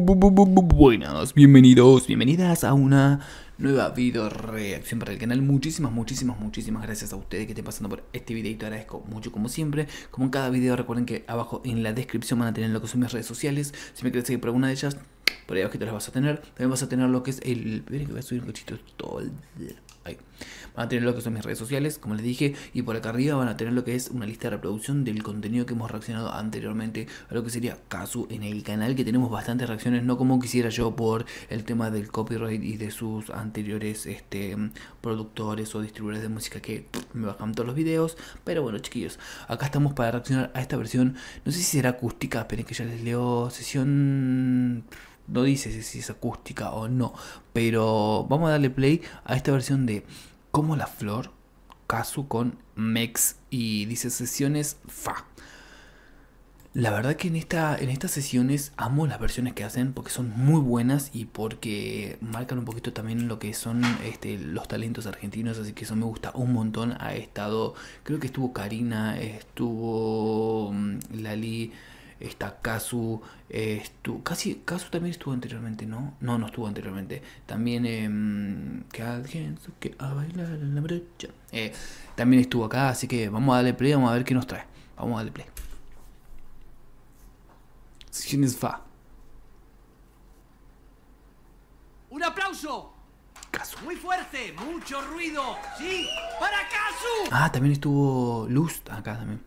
buenas, bienvenidos, bienvenidas a una nueva video reacción para el canal. Muchísimas, muchísimas, muchísimas gracias a ustedes que estén pasando por este video. Te agradezco mucho como siempre. Como en cada video, recuerden que abajo en la descripción van a tener lo que son mis redes sociales. Si me quieres seguir por alguna de ellas, por ahí abajo te las vas a tener. También vas a tener lo que es el... Esperen que voy a subir un cachito todo el... Ahí. Van a tener lo que son mis redes sociales, como les dije, y por acá arriba van a tener lo que es una lista de reproducción del contenido que hemos reaccionado anteriormente a lo que sería Kazu en el canal, que tenemos bastantes reacciones, no como quisiera yo por el tema del copyright y de sus anteriores este, productores o distribuidores de música que me bajan todos los videos. Pero bueno, chiquillos, acá estamos para reaccionar a esta versión. No sé si será acústica, esperen que ya les leo sesión no dice si es acústica o no, pero vamos a darle play a esta versión de Como la Flor, Kazu con Mex y dice sesiones Fa. La verdad que en, esta, en estas sesiones amo las versiones que hacen porque son muy buenas y porque marcan un poquito también lo que son este, los talentos argentinos, así que eso me gusta un montón. Ha estado, creo que estuvo Karina, estuvo mm, Lali, está Kazu, eh, estuvo, casi, Kazu también estuvo anteriormente, ¿no? No, no estuvo anteriormente. También em, que alguien que a bailar en la brecha. Eh, también estuvo acá, así que vamos a darle play, vamos a ver qué nos trae. Vamos a darle play. ¿Quién es Fa? ¡Un aplauso! Kazu. Muy fuerte, mucho ruido. ¡Sí! ¡Para Kazu! Ah, también estuvo Luz acá también.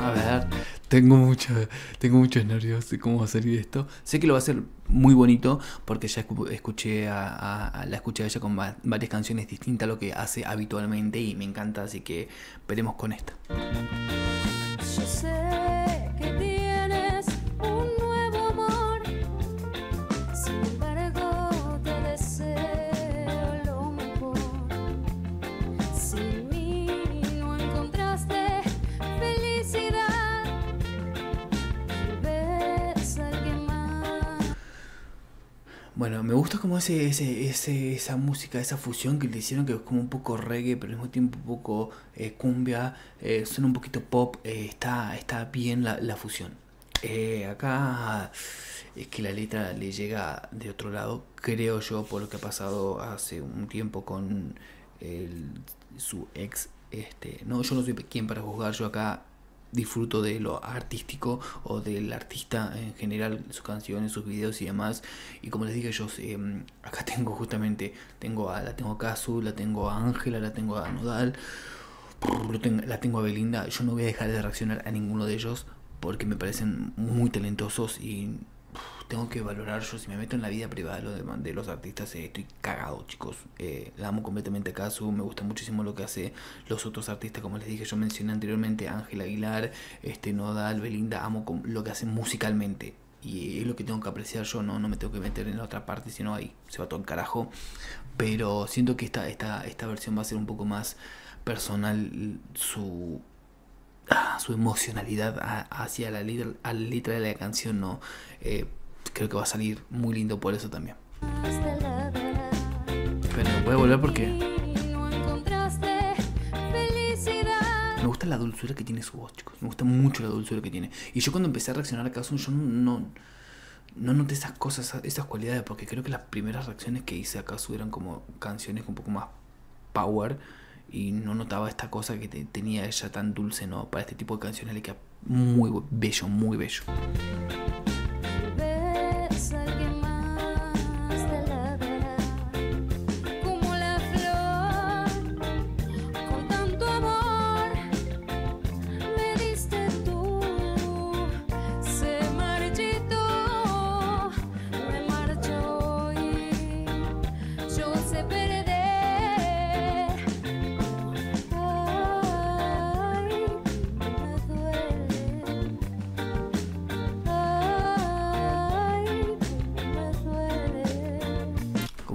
A ver, tengo mucho, tengo muchos nervios de cómo va a salir esto. Sé que lo va a hacer muy bonito porque ya escu- escuché a, la escuché a ella con va- varias canciones distintas a lo que hace habitualmente y me encanta, así que veremos con esta. Bueno, me gusta como ese, ese, ese, esa música, esa fusión que le hicieron, que es como un poco reggae, pero al mismo tiempo un poco eh, cumbia, eh, suena un poquito pop, eh, está, está bien la, la fusión. Acá es que la letra le llega de otro lado, creo yo, por lo que ha pasado hace un tiempo con el- su ex. Este, no, yo no soy quien para juzgar, yo acá disfruto de lo artístico o del artista en general, sus canciones, sus videos y demás. Y como les dije, yo eh, acá tengo justamente, tengo a, la tengo a Kazu, la tengo a Ángela, la tengo a Nodal, la tengo a Belinda. Yo no voy a dejar de reaccionar a ninguno de ellos porque me parecen muy talentosos y tengo que valorar yo si me meto en la vida privada de los, de los artistas eh, estoy cagado chicos. Eh, la amo completamente a Kazu me gusta muchísimo lo que hace. Los otros artistas como les dije yo mencioné anteriormente Ángel Aguilar este Nodal Belinda amo lo que hacen musicalmente. Y es lo que tengo que apreciar yo no no me tengo que meter en la otra parte sino ahí se va todo el carajo. Pero siento que esta esta esta versión va a ser un poco más personal su su emocionalidad hacia la la letra de la canción no Eh, creo que va a salir muy lindo por eso también. Pero voy a volver porque me gusta la dulzura que tiene su voz chicos. Me gusta mucho la dulzura que tiene. Y yo cuando empecé a reaccionar a Kazu yo no no noté esas cosas esas cualidades porque creo que las primeras reacciones que hice a Kazu eran como canciones un poco más power y no notaba esta cosa que te- tenía ella tan dulce no para este tipo de canciones le queda muy bello muy bello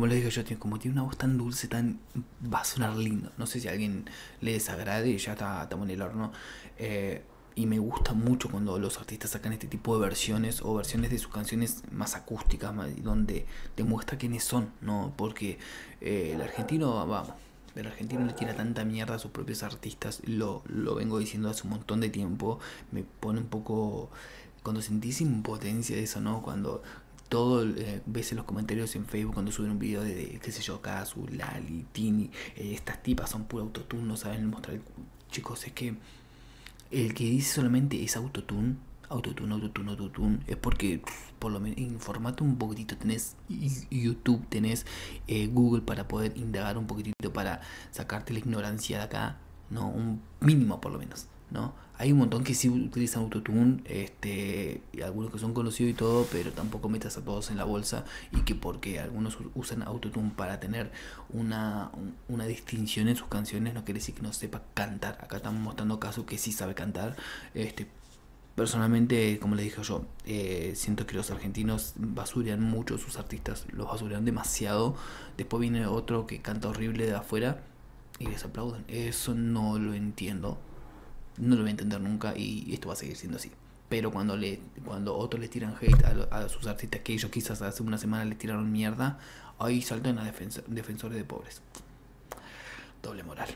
como les digo yo, como tiene una voz tan dulce, tan va a sonar lindo. No sé si a alguien le desagrade y ya está, estamos en el horno. Eh, y me gusta mucho cuando los artistas sacan este tipo de versiones o versiones de sus canciones más acústicas, donde demuestra quiénes son, ¿no? Porque eh, el argentino, vamos, el argentino le tira tanta mierda a sus propios artistas, lo, lo vengo diciendo hace un montón de tiempo, me pone un poco, cuando sentís impotencia de eso, ¿no? Cuando todo, eh, ves en los comentarios en Facebook cuando suben un video de, qué sé yo, Kazu, Lali, Tini, eh, estas tipas son puro autotune, no saben mostrar Chicos, es que el que dice solamente es autotune, autotune, autotune, autotune, es porque por lo menos informate un poquitito, tenés YouTube, tenés eh, Google para poder indagar un poquitito, para sacarte la ignorancia de acá, ¿no? Un mínimo por lo menos, ¿no? Hay un montón que sí utilizan autotune, este, algunos que son conocidos y todo, pero tampoco metas a todos en la bolsa y que porque algunos usan autotune para tener una, un- una distinción en sus canciones no quiere decir que no sepa cantar. Acá estamos mostrando casos que sí sabe cantar. Este, personalmente, como le dije yo, eh, siento que los argentinos basurean mucho a sus artistas, los basurean demasiado. Después viene otro que canta horrible de afuera y les aplauden. Eso no lo entiendo. No lo voy a entender nunca y esto va a seguir siendo así. Pero cuando le cuando otros le tiran hate a, sus artistas que ellos quizás hace una semana le tiraron mierda, ahí saltan a defensores de pobres. Doble moral.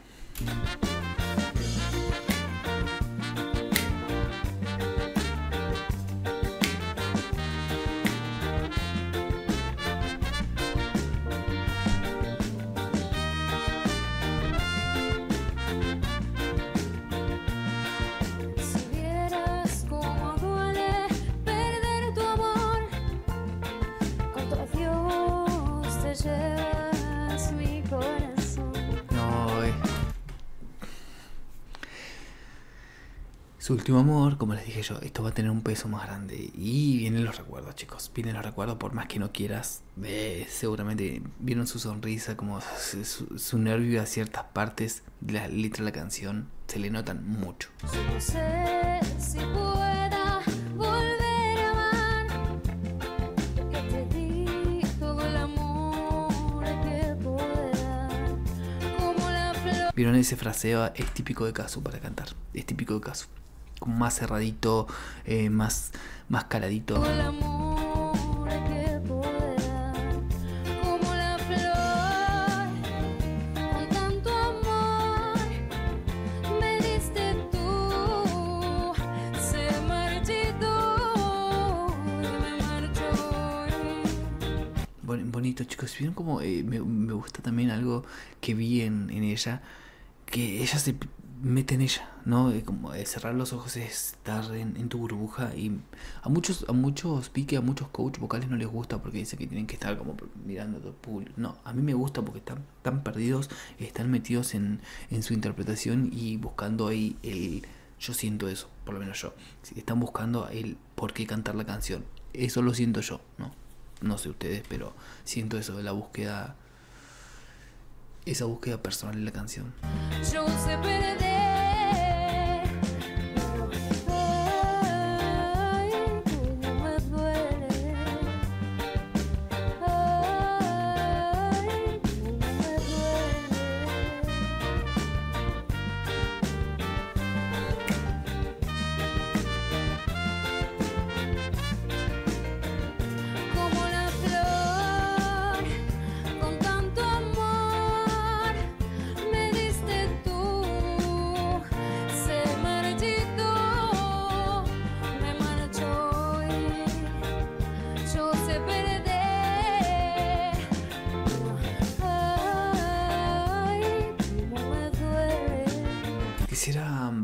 Su último amor, como les dije yo, esto va a tener un peso más grande. Y vienen los recuerdos, chicos. Vienen los recuerdos, por más que no quieras. eh, seguramente vieron su sonrisa, como su, nervio a ciertas partes de la letra de la canción. Se le notan mucho. Yo no sé si pueda volver a amar, porque te di todo el amor que pueda, como la flor. Vieron ese fraseo, es típico de caso para cantar. Es típico de caso. Más cerradito, eh, más, más caladito. Bonito, chicos. ¿Vieron como me, me gusta también algo que vi en, en ella? Que ella se mete en ella, ¿no? Eh, Como eh, cerrar los ojos es estar en, en tu burbuja. Y a muchos, a muchos pique, a muchos coach vocales no les gusta porque dicen que tienen que estar como mirando el público. No, a mí me gusta porque están tan perdidos, están metidos en, en su interpretación y buscando ahí el. Yo siento eso, por lo menos yo. Están buscando el por qué cantar la canción. Eso lo siento yo, ¿no? No sé ustedes, pero siento eso de la búsqueda. Esa búsqueda personal en la canción.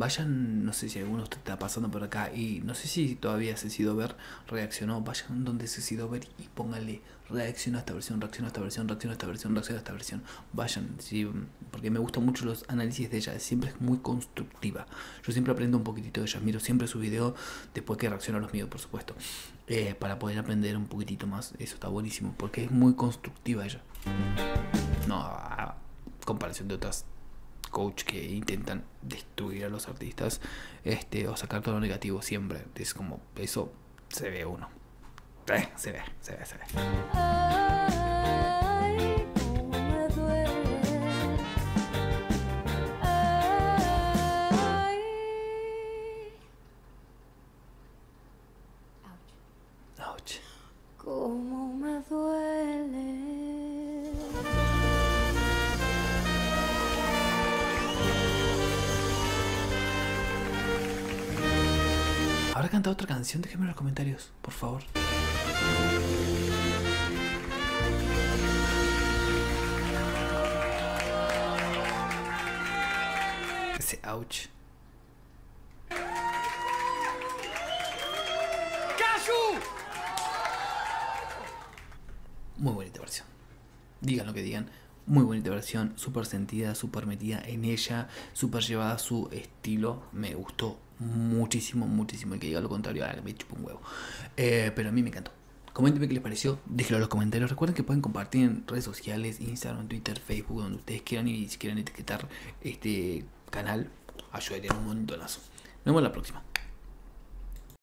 Vayan, no sé si alguno está pasando por acá y no sé si todavía se sido ver, reaccionó, vayan donde se sido ver y pónganle reacciona a esta versión, reacciona a esta versión, reacciona a esta versión, reacciona a esta versión. Vayan, sí, porque me gustan mucho los análisis de ella, siempre es muy constructiva. Yo siempre aprendo un poquitito de ella, miro siempre su video después que reacciona a los míos, por supuesto, eh, para poder aprender un poquitito más. Eso está buenísimo, porque es muy constructiva ella. No, a comparación de otras coach que intentan destruir a los artistas este o sacar todo lo negativo siempre. Es como eso se ve uno. Eh, se ve se ve se ve cantado otra canción? Déjenme en los comentarios, por favor. Ese ouch. Muy bonita versión. Digan lo que digan. Muy bonita versión, súper sentida, súper metida en ella, súper llevada a su estilo. Me gustó muchísimo, muchísimo. El que diga lo contrario, ahora me chupa un huevo. Eh, pero a mí me encantó. Coméntenme qué les pareció, déjenlo en los comentarios. Recuerden que pueden compartir en redes sociales, Instagram, Twitter, Facebook, donde ustedes quieran. Y si quieren etiquetar este canal, ayudarían un montonazo. Nos vemos la próxima.